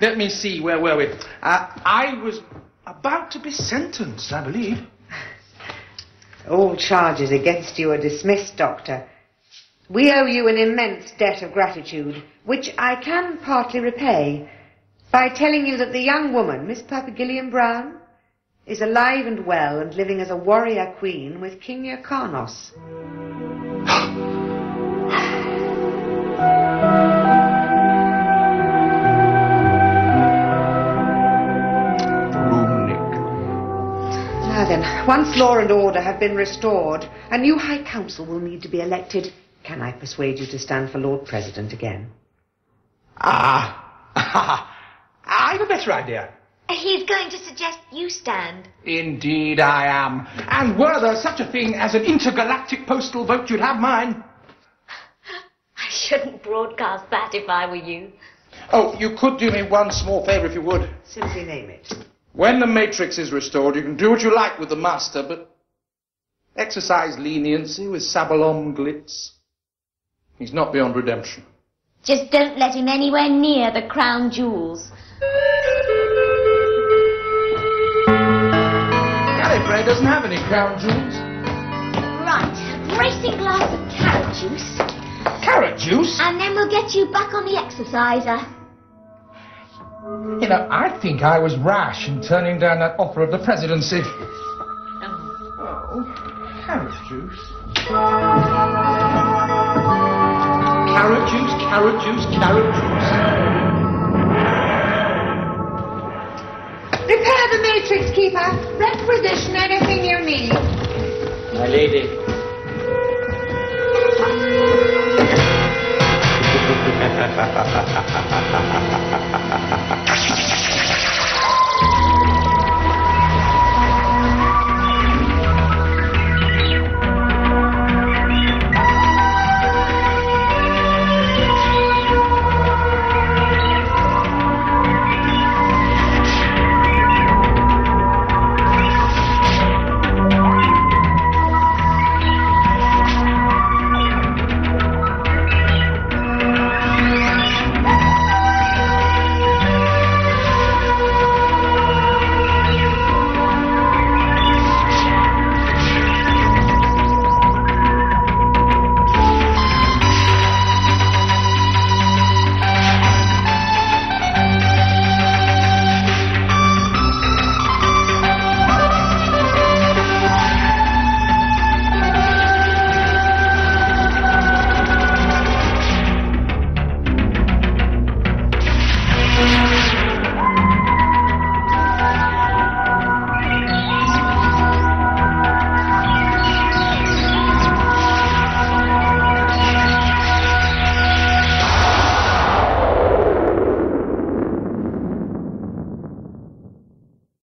let me see, where were we? Uh, I was about to be sentenced, I believe. All charges against you are dismissed, Doctor. We owe you an immense debt of gratitude, which I can partly repay by telling you that the young woman, Miss Perpugilliam Brown, is alive and well and living as a warrior queen with King Yrcanos. Once law and order have been restored, a new High Council will need to be elected. Can I persuade you to stand for Lord President again? Ah, I've a better idea. He's going to suggest you stand. Indeed I am. And were there such a thing as an intergalactic postal vote, you'd have mine. I shouldn't broadcast that if I were you. Oh, you could do me one small favour if you would. Simply name it. When the Matrix is restored, you can do what you like with the Master, but exercise leniency with Sabalom Glitz. He's not beyond redemption. Just don't let him anywhere near the crown jewels. Gallifrey doesn't have any crown jewels. Right, a bracing glass of carrot juice, Carrot juice? and then we'll get you back on the exerciser. You know, I think I was rash in turning down that offer of the presidency. Oh, carrot juice. Carrot juice, carrot juice, carrot juice. Prepare the Matrix Keeper. Requisition anything you need. My lady,